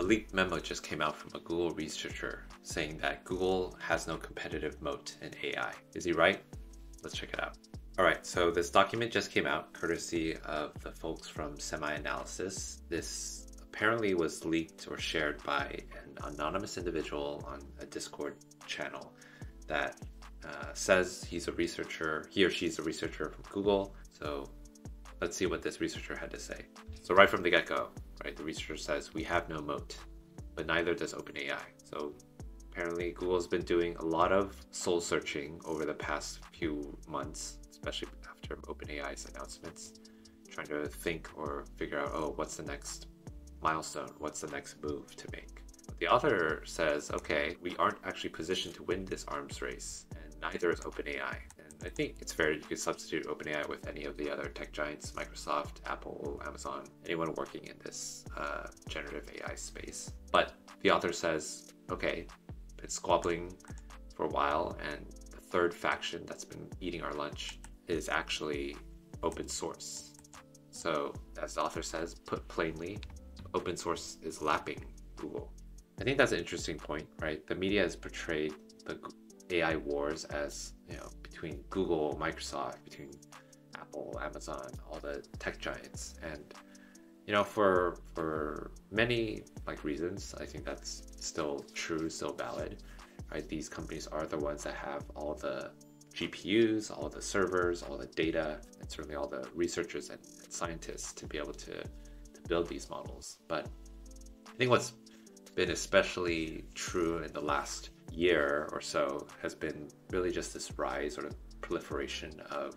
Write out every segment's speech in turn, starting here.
A leaked memo just came out from a Google researcher saying that Google has no competitive moat in AI. Is he right? Let's check it out. All right, so this document just came out courtesy of the folks from SemiAnalysis. This apparently was leaked or shared by an anonymous individual on a Discord channel that uh, says he's a researcher, he or she's a researcher from Google. So let's see what this researcher had to say. So right from the get-go, right, the researcher says we have no moat, but neither does OpenAI. So apparently Google's been doing a lot of soul searching over the past few months, especially after OpenAI's announcements, trying to think or figure out, oh, what's the next milestone? What's the next move to make? The author says, okay, we aren't actually positioned to win this arms race, and neither is OpenAI. I think it's fair you could substitute OpenAI with any of the other tech giants, Microsoft, Apple, Amazon, anyone working in this uh, generative AI space. But the author says, okay, been squabbling for a while, and the third faction that's been eating our lunch is actually open source. So, as the author says, put plainly, open source is lapping Google. I think that's an interesting point, right? The media has portrayed the AI wars as you know between Google, Microsoft, between Apple, Amazon, all the tech giants, and you know for for many like reasons, I think that's still true, still valid. Right? These companies are the ones that have all the GPUs, all the servers, all the data, and certainly all the researchers and, and scientists to be able to, to build these models. But I think what's been especially true in the last year or so has been really just this rise or proliferation of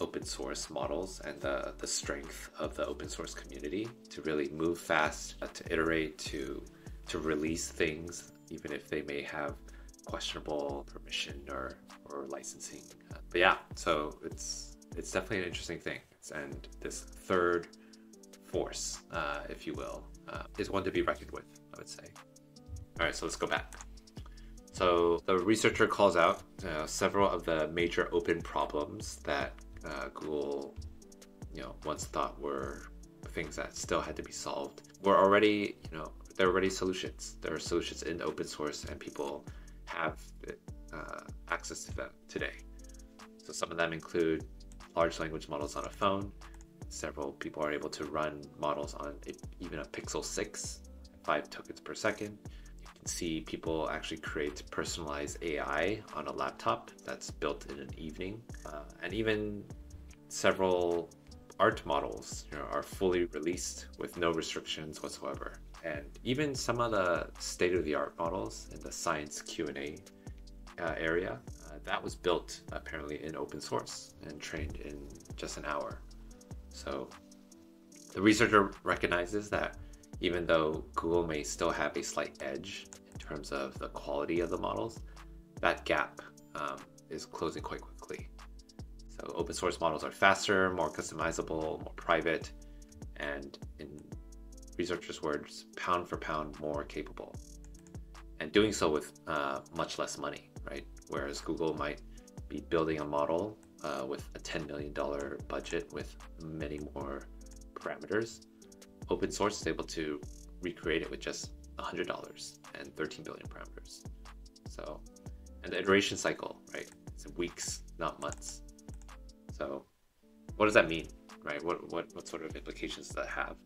open source models and the, the strength of the open source community to really move fast, uh, to iterate, to to release things, even if they may have questionable permission or, or licensing. But yeah, so it's it's definitely an interesting thing. And this third force, uh, if you will, uh, is one to be reckoned with, I would say. All right, so let's go back. So the researcher calls out uh, several of the major open problems that uh, Google, you know, once thought were things that still had to be solved. Were already, you know, there are already solutions. There are solutions in open source, and people have uh, access to them today. So some of them include large language models on a phone. Several people are able to run models on even a Pixel 6, 5 tokens per second see people actually create personalized AI on a laptop that's built in an evening. Uh, and even several art models you know, are fully released with no restrictions whatsoever. And even some of the state-of-the-art models in the science Q&A uh, area, uh, that was built apparently in open source and trained in just an hour. So the researcher recognizes that even though Google may still have a slight edge terms of the quality of the models, that gap um, is closing quite quickly. So open source models are faster, more customizable, more private, and in researchers' words, pound for pound more capable. And doing so with uh, much less money, right? Whereas Google might be building a model uh, with a $10 million budget with many more parameters open source is able to recreate it with just $100 and 13 billion parameters. So, and the iteration cycle, right? It's weeks, not months. So, what does that mean, right? What, what, what sort of implications does that have?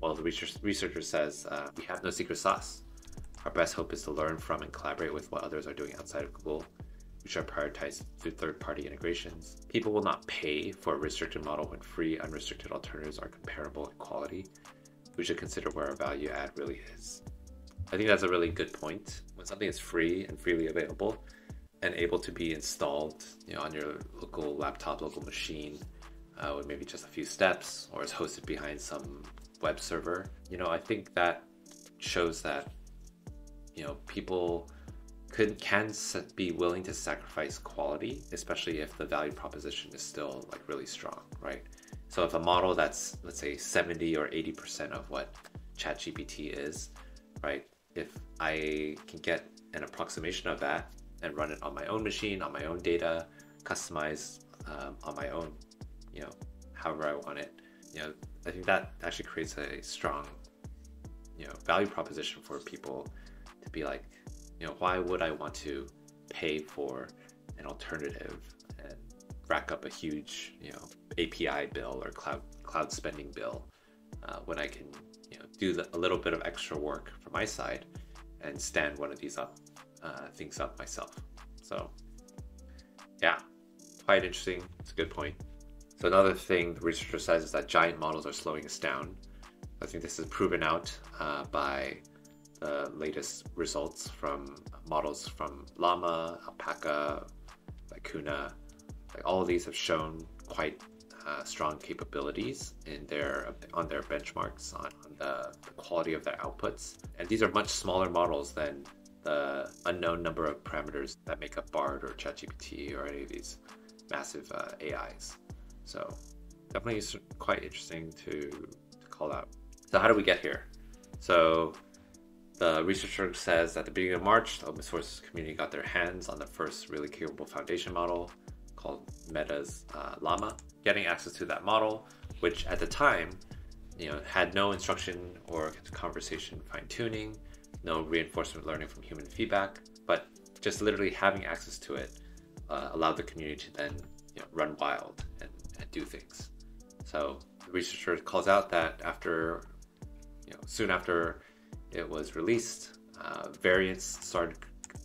Well, the research, researcher says uh, we have no secret sauce. Our best hope is to learn from and collaborate with what others are doing outside of Google which are prioritized through third-party integrations. People will not pay for a restricted model when free, unrestricted alternatives are comparable in quality. We should consider where our value add really is. I think that's a really good point. When something is free and freely available and able to be installed you know, on your local laptop, local machine, uh, with maybe just a few steps, or is hosted behind some web server, you know, I think that shows that you know people could can be willing to sacrifice quality, especially if the value proposition is still like really strong, right? So if a model that's let's say 70 or 80% of what ChatGPT is, right? If I can get an approximation of that and run it on my own machine, on my own data, customized um, on my own, you know, however I want it, you know, I think that actually creates a strong you know value proposition for people to be like, you know, why would I want to pay for an alternative and rack up a huge you know API bill or cloud cloud spending bill uh, when I can do a little bit of extra work from my side and stand one of these up uh, things up myself. So yeah, quite interesting. It's a good point. So another thing the researcher says is that giant models are slowing us down. I think this is proven out uh, by the latest results from models from Llama, Alpaca, Vicuna. Like all of these have shown quite uh, strong capabilities in their on their benchmarks on, on the, quality of their outputs. And these are much smaller models than the unknown number of parameters that make up BARD or ChatGPT or any of these massive uh, AIs. So definitely quite interesting to, to call out. So how do we get here? So the researcher says at the beginning of March, the open source community got their hands on the first really capable foundation model called Meta's uh, Llama. Getting access to that model, which at the time, you know, had no instruction or conversation fine tuning, no reinforcement learning from human feedback, but just literally having access to it uh, allowed the community to then you know, run wild and, and do things. So the researcher calls out that after, you know, soon after it was released, uh, variants started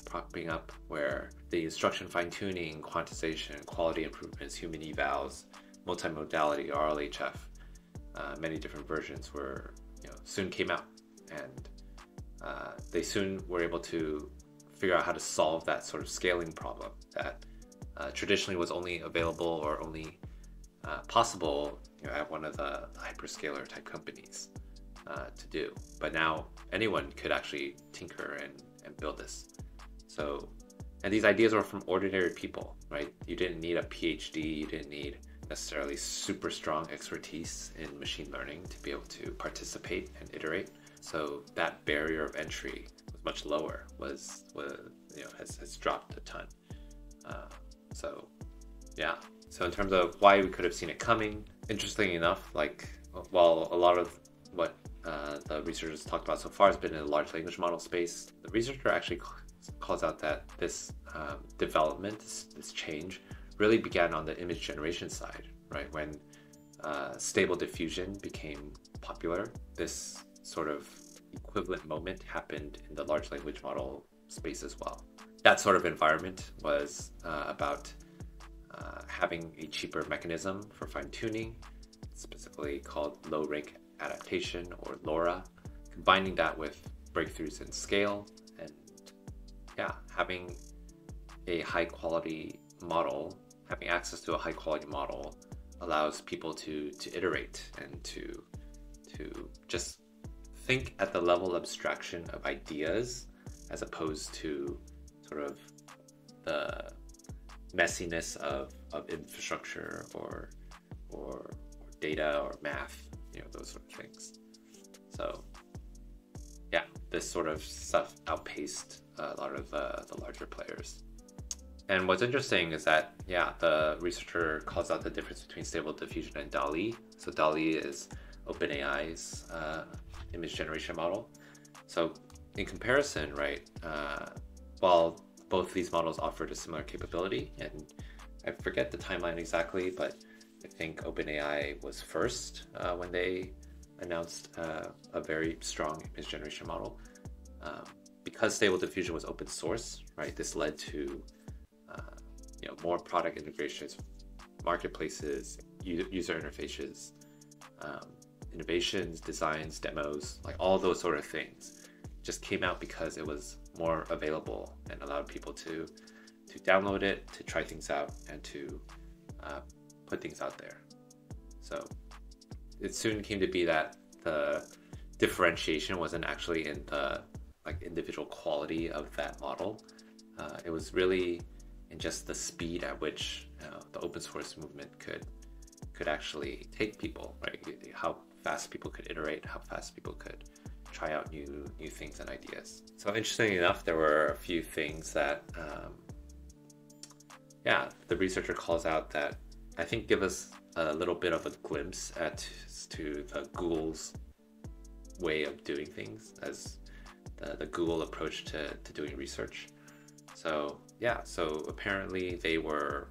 popping up where the instruction fine tuning, quantization, quality improvements, human evals, multimodality, RLHF, uh, many different versions were, you know, soon came out. And uh, they soon were able to figure out how to solve that sort of scaling problem that uh, traditionally was only available or only uh, possible you know, at one of the hyperscaler type companies uh, to do. But now anyone could actually tinker and, and build this. So, and these ideas were from ordinary people, right? You didn't need a PhD, you didn't need necessarily super strong expertise in machine learning to be able to participate and iterate. So that barrier of entry was much lower. Was was you know has, has dropped a ton. Uh, so yeah. So in terms of why we could have seen it coming, interesting enough, like while a lot of what uh, the researchers talked about so far has been in the large language model space, the researcher actually calls out that this um, development, this, this, change, really began on the image generation side, right? When uh, stable diffusion became popular, this sort of equivalent moment happened in the large language model space as well. That sort of environment was uh, about uh, having a cheaper mechanism for fine tuning, specifically called low rank adaptation or LoRA, combining that with breakthroughs in scale and yeah, having a high quality model, having access to a high quality model allows people to to iterate and to to just think at the level of abstraction of ideas as opposed to sort of the messiness of, of infrastructure or, or or data or math, you know, those sort of things. So yeah, this sort of stuff outpaced a lot of the, the larger players. And what's interesting is that, yeah, the researcher calls out the difference between stable diffusion and DALL-E. So DALL-E is OpenAI's uh, image generation model. So in comparison, right, uh, while both these models offered a similar capability, and I forget the timeline exactly, but I think OpenAI was first uh, when they announced uh, a very strong image generation model. Um, because Stable Diffusion was open source, right? This led to you know more product integrations, marketplaces, user interfaces, um, innovations, designs, demos, like all those sort of things just came out because it was more available and allowed people to to download it, to try things out, and to uh, put things out there. So it soon came to be that the differentiation wasn't actually in the like individual quality of that model. Uh, it was really in just the speed at which the open source movement could could actually take people, right? How fast people could iterate, how fast people could try out new new things and ideas. So interestingly enough, there were a few things that, um, yeah, the researcher calls out that I think give us a little bit of a glimpse at to the Google's way of doing things as the, the Google approach to, to doing research. So yeah, so apparently they were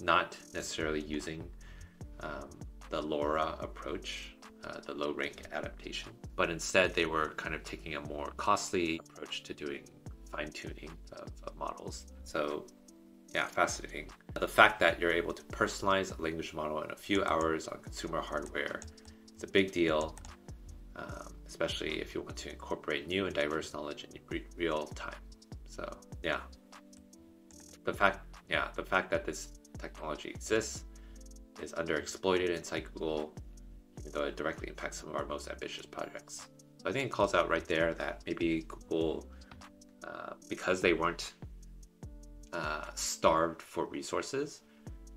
not necessarily using um, the LoRA approach, uh, the low rank adaptation, but instead they were kind of taking a more costly approach to doing fine tuning of, of models. So yeah, fascinating. The fact that you're able to personalize a language model in a few hours on consumer hardware is a big deal, um, especially if you want to incorporate new and diverse knowledge in real time. So yeah, the fact yeah the fact that this technology exists is underexploited inside Google, even though it directly impacts some of our most ambitious projects. So I think it calls out right there that maybe Google, uh, because they weren't uh, starved for resources,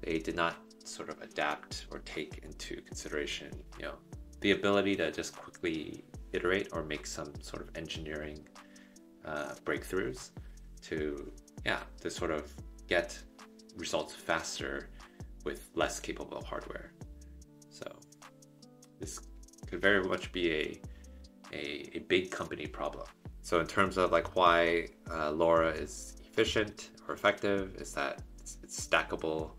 they did not sort of adapt or take into consideration, you know, the ability to just quickly iterate or make some sort of engineering uh, breakthroughs to, yeah, to sort of get results faster with less capable hardware. So this could very much be a, a, a big company problem. So in terms of like why uh, LoRA is efficient or effective, is that it's, it's stackable.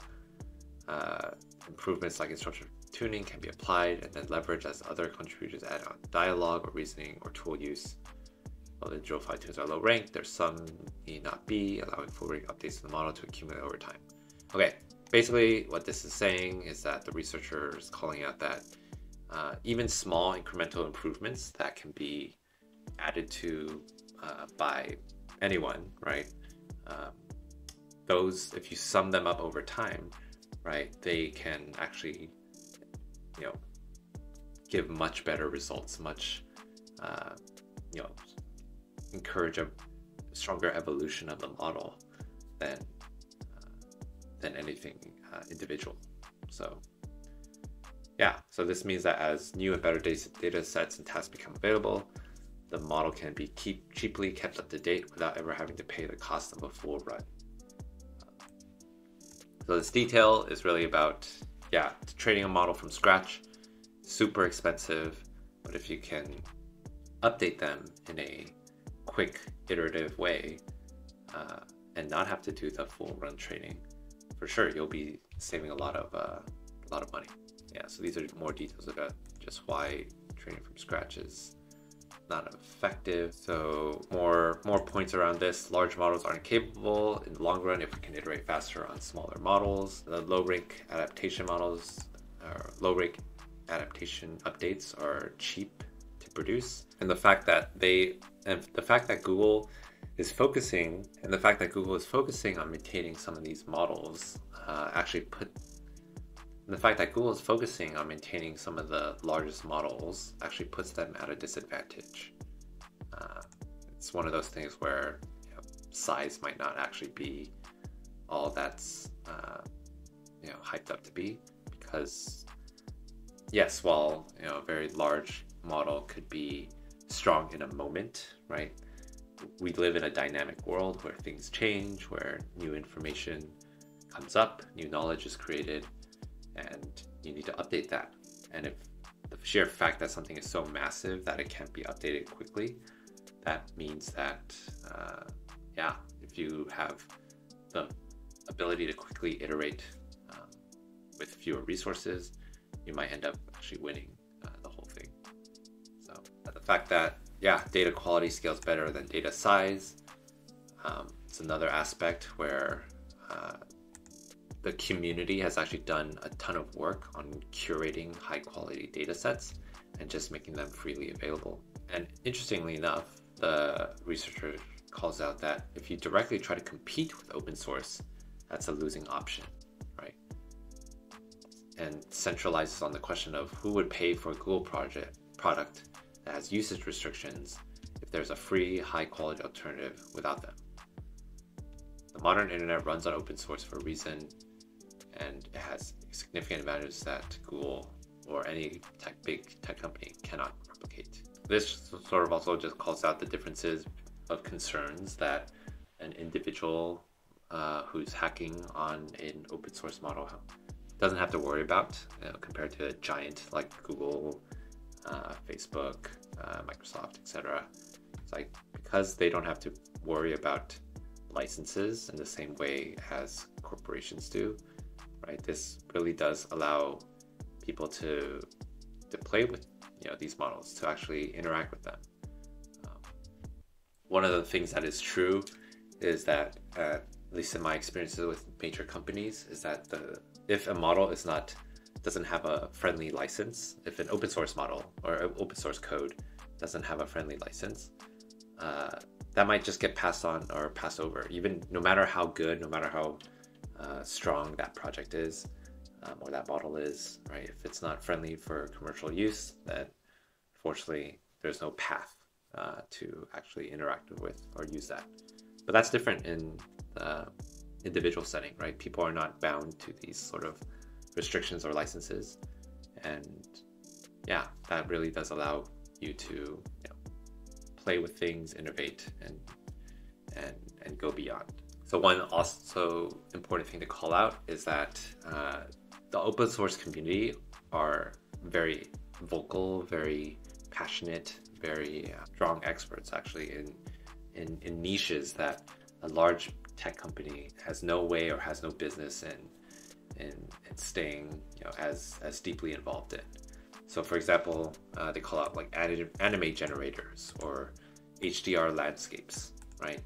Uh, improvements like instruction tuning can be applied and then leveraged as other contributors add on dialogue or reasoning or tool use. While the drill fine tunes are low ranked, there's some need not be, allowing full rank updates to the model to accumulate over time. Okay, basically what this is saying is that the researcher is calling out that uh, even small incremental improvements that can be added to uh, by anyone, right? Um, those, if you sum them up over time, right, they can actually, you know, give much better results, much, uh, you know, encourage a stronger evolution of the model than than anything uh, individual. So yeah, so this means that as new and better data sets and tasks become available, the model can be keep cheaply kept up to date without ever having to pay the cost of a full run. So this detail is really about, yeah, training a model from scratch, super expensive, but if you can update them in a quick, iterative way uh, and not have to do the full run training, for sure you'll be saving a lot of uh, a lot of money. Yeah, so these are more details about just why training from scratch is not effective. So more more points around this. Large models aren't capable in the long run if we can iterate faster on smaller models. The low rank adaptation models or low rank adaptation updates are cheap to produce. And the fact that they and the fact that Google is focusing, and the fact that Google is focusing on maintaining some of these models uh, actually put the fact that Google is focusing on maintaining some of the largest models actually puts them at a disadvantage. Uh, it's one of those things where you know, size might not actually be all that's uh, you know hyped up to be because yes, while you know a very large model could be strong in a moment, right? we live in a dynamic world where things change, where new information comes up, new knowledge is created, and you need to update that. And if the sheer fact that something is so massive that it can't be updated quickly, that means that, uh, yeah, if you have the ability to quickly iterate um, with fewer resources, you might end up actually winning the fact that yeah, data quality scales better than data size. Um, it's another aspect where uh, the community has actually done a ton of work on curating high quality data sets and just making them freely available. And interestingly enough, the researcher calls out that if you directly try to compete with open source, that's a losing option, right? And centralizes on the question of who would pay for a Google project product that has usage restrictions if there's a free, high quality alternative without them. The modern internet runs on open source for a reason, and it has significant advantages that Google or any tech, big tech company cannot replicate. This sort of also just calls out the differences of concerns that an individual uh, who's hacking on an open source model doesn't have to worry about you know, compared to a giant like Google uh, Facebook, uh, Microsoft, etc. It's like because they don't have to worry about licenses in the same way as corporations do, right? This really does allow people to to play with you know these models to actually interact with them. Um, one of the things that is true is that uh, at least in my experiences with major companies is that the if a model is not doesn't have a friendly license, if an open source model or open source code doesn't have a friendly license, uh, that might just get passed on or passed over. Even no matter how good, no matter how uh, strong that project is um, or that model is, right? If it's not friendly for commercial use, then fortunately there's no path uh, to actually interact with or use that. But that's different in the individual setting, right? People are not bound to these sort of restrictions or licenses, and yeah, that really does allow you to you know, play with things, innovate, and and and go beyond. So one also important thing to call out is that uh, the open source community are very vocal, very passionate, very uh, strong experts actually in, in in niches that a large tech company has no way or has no business in in, in staying you know as as deeply involved in. So for example, uh, they call out like anime generators or HDR landscapes, right?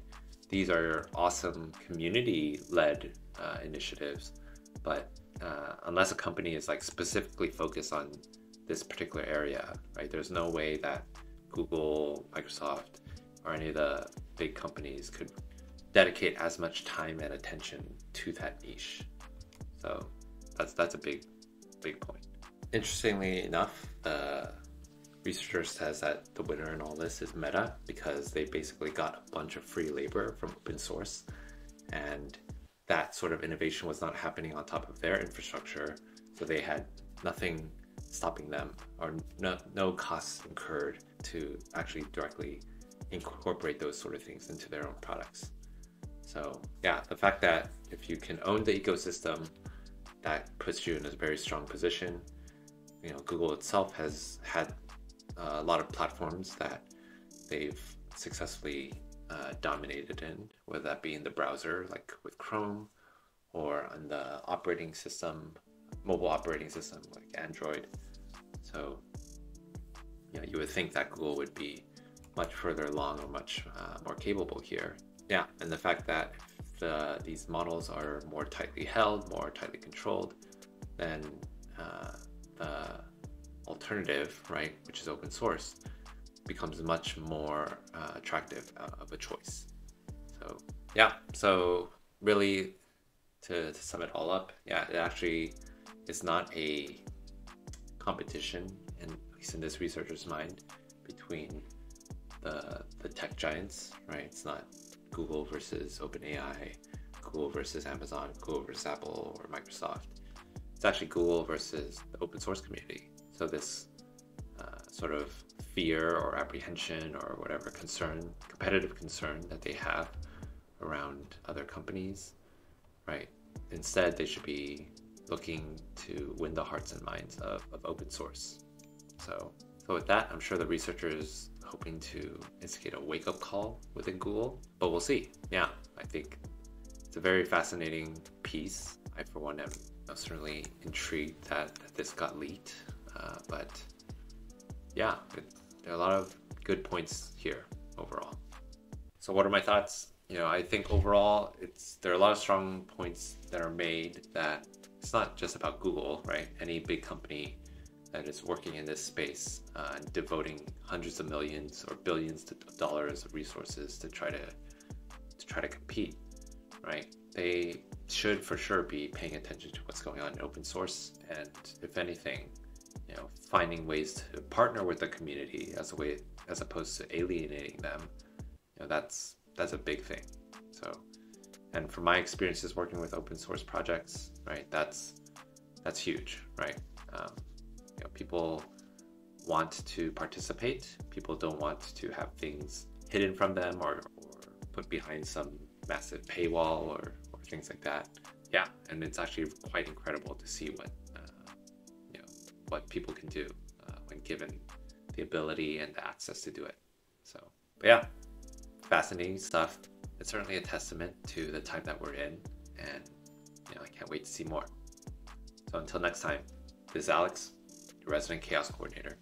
These are awesome community-led uh, initiatives, but uh, unless a company is like specifically focused on this particular area, right? There's no way that Google, Microsoft, or any of the big companies could dedicate as much time and attention to that niche. So that's that's a big big point. Interestingly enough, the researcher says that the winner in all this is Meta because they basically got a bunch of free labor from open source. And that sort of innovation was not happening on top of their infrastructure. So they had nothing stopping them or no, no costs incurred to actually directly incorporate those sort of things into their own products. So yeah, the fact that if you can own the ecosystem, that puts you in a very strong position. You know, Google itself has had a lot of platforms that they've successfully uh, dominated in, whether that be in the browser, like with Chrome, or on the operating system, mobile operating system like Android. So, you know, you would think that Google would be much further along or much uh, more capable here. Yeah, and the fact that the, these models are more tightly held, more tightly controlled, then uh, the alternative, right, which is open source, becomes much more uh, attractive uh, of a choice. So yeah, so really to, to sum it all up, yeah, it actually is not a competition, and at least in this researcher's mind, between the the tech giants, right? It's not Google versus OpenAI, Google versus Amazon, Google versus Apple or Microsoft. It's actually Google versus the open source community. So this uh, sort of fear or apprehension or whatever concern, competitive concern that they have around other companies, right? Instead, they should be looking to win the hearts and minds of, of open source. So, so with that, I'm sure the researchers hoping to instigate a wake up call within Google, but we'll see. Yeah, I think it's a very fascinating piece. I, for one, am certainly intrigued that, that this got leaked, uh, but yeah, it, there are a lot of good points here overall. So, what are my thoughts? You know, I think overall, it's there are a lot of strong points that are made that it's not just about Google, right? Any big company that is working in this space uh, and devoting hundreds of millions or billions of dollars of resources to try to to try to compete, right? They should for sure be paying attention to what's going on in open source, and if anything, you know, finding ways to partner with the community as a way as opposed to alienating them. You know, that's that's a big thing. So, and from my experiences working with open source projects, right, that's that's huge, right? Um, you know, people want to participate. People don't want to have things hidden from them or, or put behind some massive paywall or, or things like that. Yeah, and it's actually quite incredible to see what uh, you know what people can do uh, when given the ability and the access to do it. So, but yeah, fascinating stuff. It's certainly a testament to the time that we're in, and you know, I can't wait to see more. So until next time, this is Alex, resident chaos coordinator.